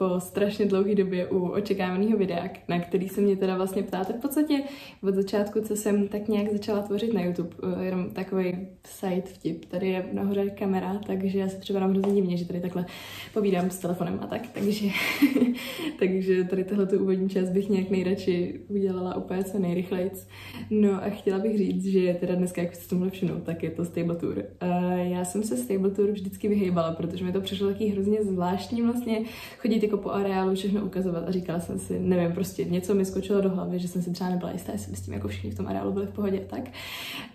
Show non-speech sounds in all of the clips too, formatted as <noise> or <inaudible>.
po strašně dlouhé době u očekávaného videa, na který se mě teda vlastně ptáte. V podstatě od začátku, co jsem tak nějak začala tvořit na YouTube, eh, jenom takový site vtip. Tady je nahoře kamera, takže já se třeba hrozně divně, že tady takhle povídám s telefonem a tak, takže, <laughs> takže tady tohle tu úvodní část bych nějak nejradši udělala úplně co nejrychleji. No a chtěla bych říct, že teda dneska, jak jste tomu všimnout, tak je to Stable Tour. Uh, já jsem se Stable Tour vždycky vyhýbala, protože mi to přišlo taky hrozně zvláštní vlastně chodit jako po areálu, všechno ukazovat a říkala jsem si, nevím, prostě něco mi skočilo do hlavy, že jsem si třeba nebyla jistá, jestli s tím jako všichni v tom areálu byli v pohodě tak.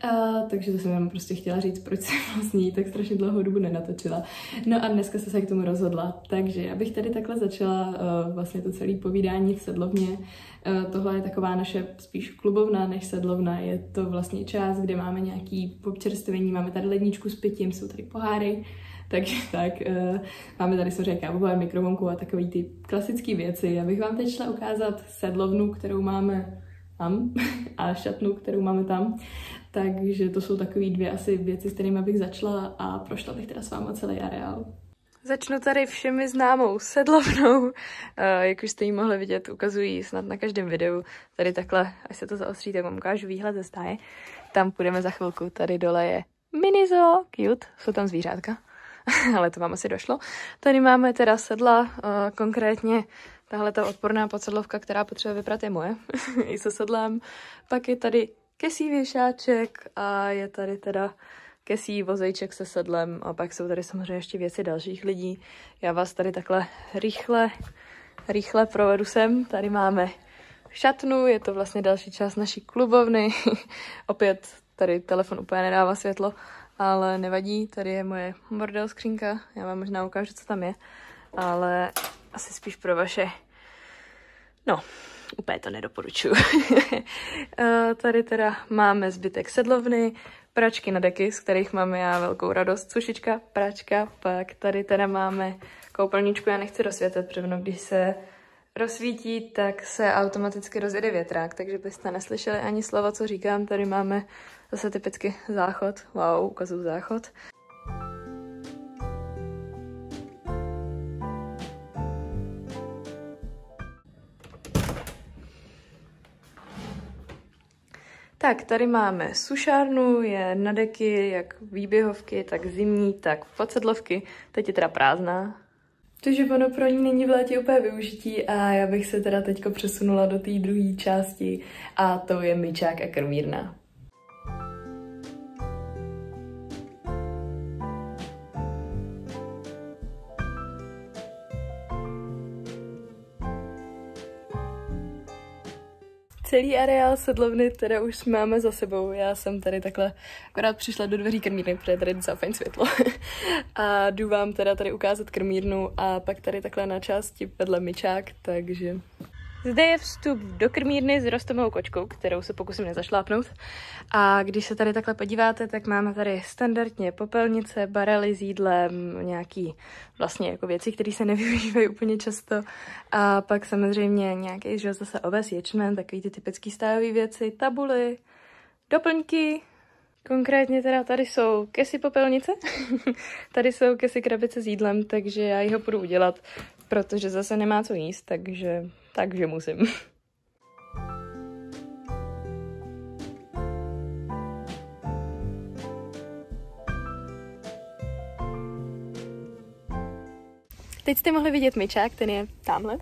Uh, takže to jsem jenom prostě chtěla říct, proč jsem <laughs> vlastně tak strašně dlouhou dobu nenatočila. No a dneska jsem se k tomu rozhodla, takže já bych tady takhle začala uh, vlastně to celé povídání v sedlovně. Uh, tohle je taková naše spíš klubovna než sedlovna. Je to vlastně část, kde máme nějaký občerstvení, máme tady ledničku s pitím, jsou tady poháry, takže tak, uh, máme tady samozřejmě kávové mikrovonku a takové ty klasické věci. Já bych vám teď šla ukázat sedlovnu, kterou máme tam <laughs> a šatnu, kterou máme tam. Takže to jsou takové dvě asi věci, s kterými bych začala a prošla bych teda s váma celý areál. Začnu tady všemi známou sedlovnou. Jak už jste ji mohli vidět, ukazují snad na každém videu. Tady takhle, až se to zaostří, tak vám ukážu výhled ze stáje. Tam půjdeme za chvilku. Tady dole je minizo, cute, jsou tam zvířátka. <laughs> Ale to vám asi došlo. Tady máme teda sedla, konkrétně tahle ta odporná podsedlovka, která potřebuje vyprat, je moje. <laughs> I se sedlem. Pak je tady kesí věšáček a je tady teda kesí vozejček se sedlem a pak jsou tady samozřejmě ještě věci dalších lidí. Já vás tady takhle rychle, rychle provedu sem. Tady máme šatnu, je to vlastně další část naší klubovny. <laughs> Opět tady telefon úplně nedává světlo, ale nevadí, tady je moje bordel skřínka, já vám možná ukážu, co tam je, ale asi spíš pro vaše, no, úplně to nedoporučuju. <laughs> tady teda máme zbytek sedlovny, pračky na deky, z kterých máme já velkou radost, sušička, pračka, pak tady teda máme koupelničku, já nechci rozsvětlit, protože když se rozsvítí, tak se automaticky rozjede větrák, takže byste neslyšeli ani slovo, co říkám. Tady máme zase typicky záchod. Wow, ukazuju záchod. Tak, tady máme sušárnu, je na deky, jak výběhovky, tak zimní, tak podsedlovky. Teď je teda prázdná. Takže ono pro ní není v létě úplně využití a já bych se teda teďko přesunula do té druhé části a to je myčák a krmírna. Celý areál sedlovny teda už máme za sebou. Já jsem tady takhle akorát přišla do dveří krmírny, protože je tady docela fajn světlo. <laughs> a jdu vám teda tady ukázat krmírnu a pak tady takhle na části vedle myčák, takže zde je vstup do krmírny s rostomou kočkou, kterou se pokusím nezašlápnout. A když se tady takhle podíváte, tak máme tady standardně popelnice, barely s jídlem, nějaký vlastně jako věci, které se nevyužívají úplně často. A pak samozřejmě nějaký, že zase oves, ječmen, takový ty typické stájové věci, tabuly, doplňky, Konkrétně teda tady jsou kesy popelnice, <laughs> tady jsou kesy krabice s jídlem, takže já ji ho půjdu udělat, protože zase nemá co jíst, takže takže musím. Teď jste mohli vidět myčák, ten je tamhle.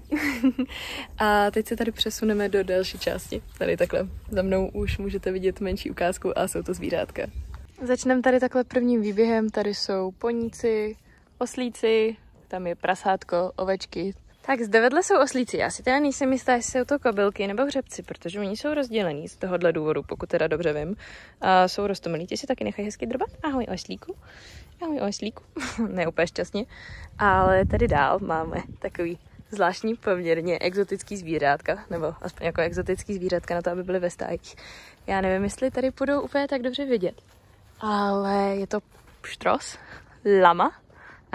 <laughs> a teď se tady přesuneme do další části. Tady takhle za mnou už můžete vidět menší ukázku a jsou to zvířátka. Začneme tady takhle prvním výběhem. Tady jsou poníci, oslíci, tam je prasátko, ovečky, tak zde vedle jsou oslíci. Já si teda nejsem jistá, jestli jsou to kobylky nebo hřebci, protože oni jsou rozdělení z tohohle důvodu, pokud teda dobře vím. A jsou rostomilí, ti si taky nechají hezky drbat. Ahoj oslíku. Ahoj oslíku. <laughs> ne úplně šťastně. Ale tady dál máme takový zvláštní poměrně exotický zvířátka, nebo aspoň jako exotický zvířátka na to, aby byly ve stájích. Já nevím, jestli tady budou úplně tak dobře vidět. Ale je to štros, lama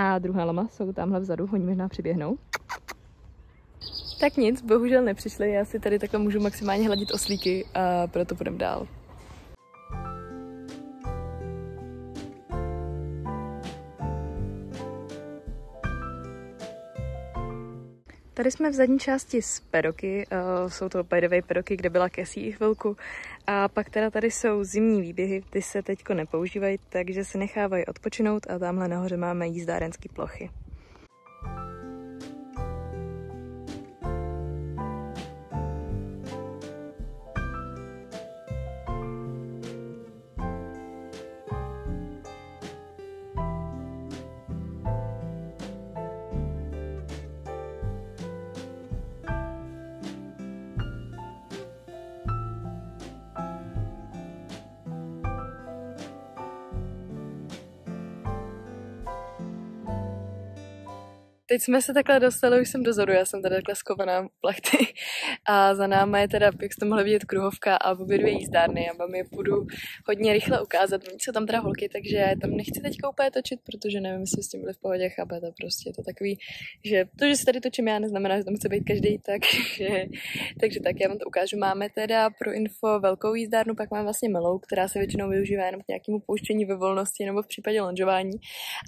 a druhá lama jsou tamhle vzadu, oni možná přiběhnou. Tak nic, bohužel nepřišli, já si tady takhle můžu maximálně hladit oslíky a proto půjdem dál. Tady jsme v zadní části z pedoky, uh, jsou to by the way pedoky, kde byla Kesí chvilku. A pak teda tady jsou zimní výběhy, ty se teďko nepoužívají, takže se nechávají odpočinout a tamhle nahoře máme jízdárenské plochy. Teď jsme se takhle dostali, už jsem dozadu, já jsem tady takhle skovaná plachty a za náma je teda, jak jste mohli vidět, kruhovka a obě dvě jízdárny a vám je půjdu hodně rychle ukázat. Oni jsou tam teda holky, takže já tam nechci teď úplně točit, protože nevím, jestli s tím byli v pohodě, chápete, prostě je to takový, že to, že se tady točím já, neznamená, že tam chce být každý, takže, takže tak, já vám to ukážu. Máme teda pro info velkou jízdárnu, pak máme vlastně malou, která se většinou využívá jenom k nějakému pouštění ve volnosti nebo v případě lonžování.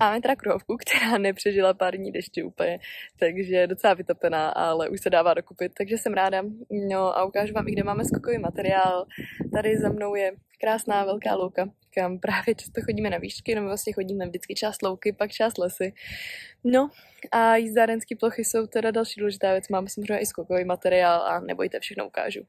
A máme teda kruhovku, která nepřežila pár dní dešťů úplně, takže docela vytopená, ale už se dává dokupit, takže jsem ráda. No a ukážu vám i kde máme skokový materiál. Tady za mnou je krásná velká louka, kam právě často chodíme na výšky, no vlastně chodíme vždycky část louky, pak část lesy. No a jízdárenské plochy jsou teda další důležitá věc, máme samozřejmě i skokový materiál a nebojte, všechno ukážu.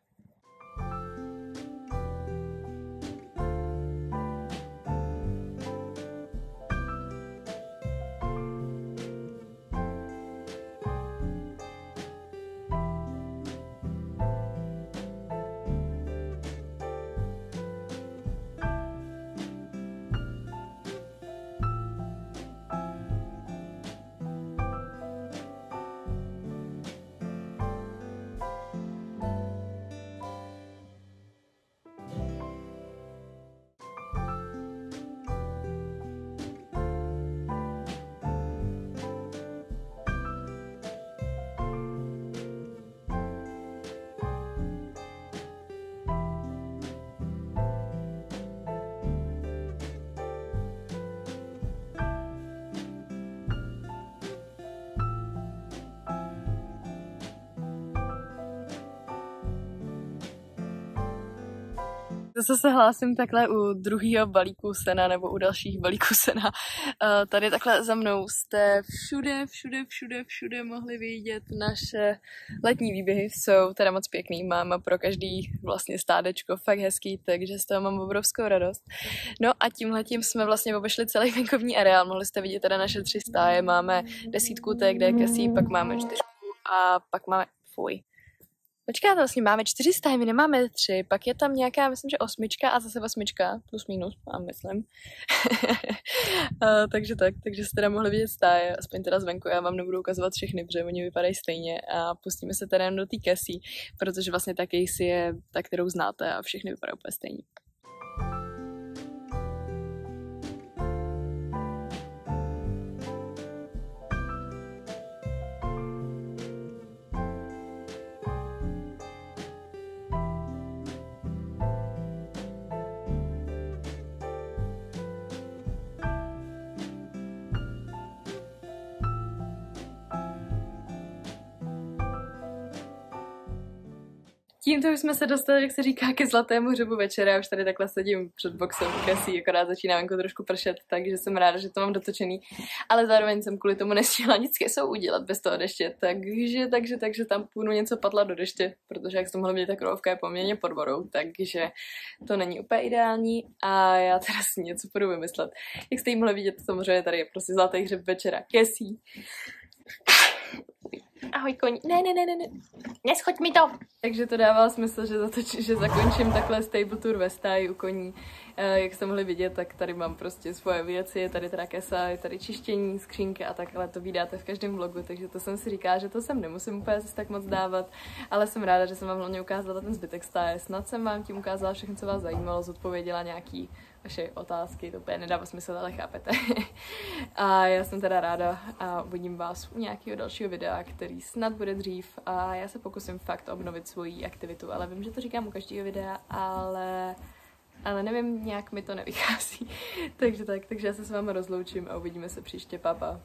Zase se hlásím takhle u druhého balíku sena nebo u dalších balíků sena. Uh, tady takhle za mnou jste všude, všude, všude, všude mohli vidět naše letní výběhy. Jsou teda moc pěkný, mám pro každý vlastně stádečko fakt hezký, takže z toho mám obrovskou radost. No a tímhletím jsme vlastně obešli celý venkovní areál. Mohli jste vidět teda naše tři stáje, máme desítku kde je pak máme čtyřku a pak máme fuj, Počkáte, vlastně máme čtyři stáje, my nemáme tři, pak je tam nějaká, myslím, že osmička a zase osmička, plus minus, mám myslím. <laughs> uh, takže tak, takže jste teda mohli vidět stáje, aspoň teda zvenku, já vám nebudu ukazovat všechny, protože oni vypadají stejně a pustíme se teda do té kesí, protože vlastně ta case je ta, kterou znáte a všechny vypadají úplně stejně. Tímto už jsme se dostali, jak se říká, ke zlatému hřebu večera. Já už tady takhle sedím před boxem kasí, akorát začíná venku trošku pršet, takže jsem ráda, že to mám dotočený. Ale zároveň jsem kvůli tomu nestihla nic kesou udělat bez toho deště, takže, takže, takže tam půjdu něco padla do deště, protože jak jsem mohla vidět, ta krovka je poměrně pod vodou, takže to není úplně ideální a já teda si něco budu vymyslet. Jak jste jí mohli vidět, samozřejmě tady je prostě zlatý hřeb večera kesí. Ahoj koní. Ne, ne, ne, ne, ne. Neschoď mi to. Takže to dává smysl, že, zatoč, že zakončím takhle stable tour ve stáji u koní. E, jak jste mohli vidět, tak tady mám prostě svoje věci, je tady teda kesa, je tady čištění, skřínky a takhle to vydáte v každém vlogu, takže to jsem si říká, že to sem nemusím úplně tak moc dávat, ale jsem ráda, že jsem vám hlavně ukázala ten zbytek stáje. Snad jsem vám tím ukázala všechno, co vás zajímalo, zodpověděla nějaký vaše otázky, to úplně nedává smysl, ale chápete. <laughs> a já jsem teda ráda a uvidím vás u nějakého dalšího videa, který snad bude dřív a já se pokusím fakt obnovit svoji aktivitu, ale vím, že to říkám u každého videa, ale ale nevím, nějak mi to nevychází. <laughs> takže tak, takže já se s vámi rozloučím a uvidíme se příště, papa.